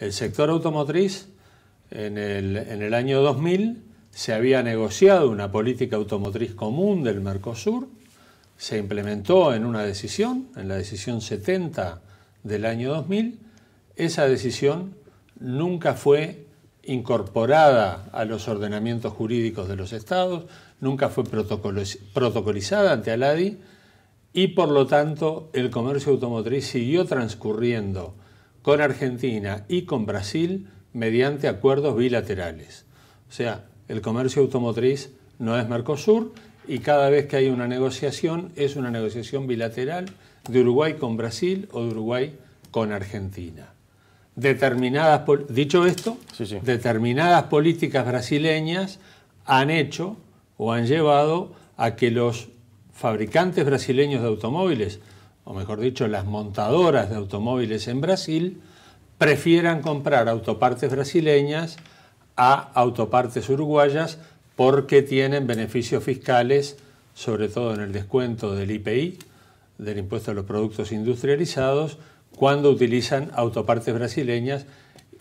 El sector automotriz en el, en el año 2000 se había negociado una política automotriz común del Mercosur, se implementó en una decisión, en la decisión 70 del año 2000, esa decisión nunca fue incorporada a los ordenamientos jurídicos de los estados, nunca fue protocolizada ante ALADI y por lo tanto el comercio automotriz siguió transcurriendo con Argentina y con Brasil mediante acuerdos bilaterales. O sea, el comercio automotriz no es Mercosur y cada vez que hay una negociación es una negociación bilateral de Uruguay con Brasil o de Uruguay con Argentina. Determinadas, dicho esto, determinadas políticas brasileñas han hecho o han llevado a que los fabricantes brasileños de automóviles, o mejor dicho, las montadoras de automóviles en Brasil, prefieran comprar autopartes brasileñas a autopartes uruguayas porque tienen beneficios fiscales, sobre todo en el descuento del IPI, del impuesto a los productos industrializados, cuando utilizan autopartes brasileñas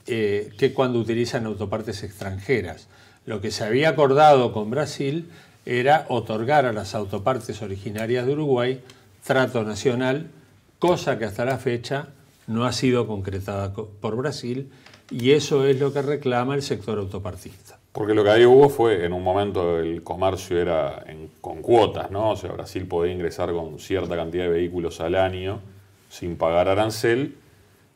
eh, que cuando utilizan autopartes extranjeras. Lo que se había acordado con Brasil era otorgar a las autopartes originarias de Uruguay trato nacional, cosa que hasta la fecha no ha sido concretada por Brasil y eso es lo que reclama el sector autopartista. Porque lo que ahí hubo fue, en un momento el comercio era con cuotas, ¿no? O sea, Brasil podía ingresar con cierta cantidad de vehículos al año sin pagar arancel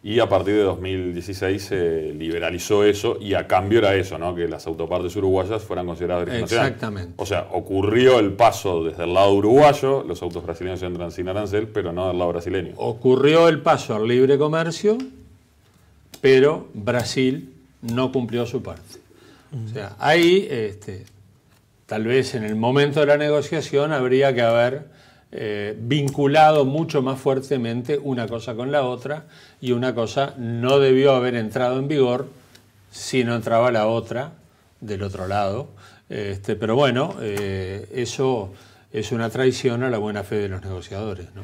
y a partir de 2016 se liberalizó eso y a cambio era eso, ¿no? que las autopartes uruguayas fueran consideradas de Exactamente. O sea, ocurrió el paso desde el lado uruguayo, los autos brasileños entran sin arancel, pero no del lado brasileño. Ocurrió el paso al libre comercio, pero Brasil no cumplió su parte. O sea, ahí, este, tal vez en el momento de la negociación habría que haber eh, vinculado mucho más fuertemente una cosa con la otra y una cosa no debió haber entrado en vigor si no entraba la otra del otro lado. Este, pero bueno, eh, eso es una traición a la buena fe de los negociadores. ¿no?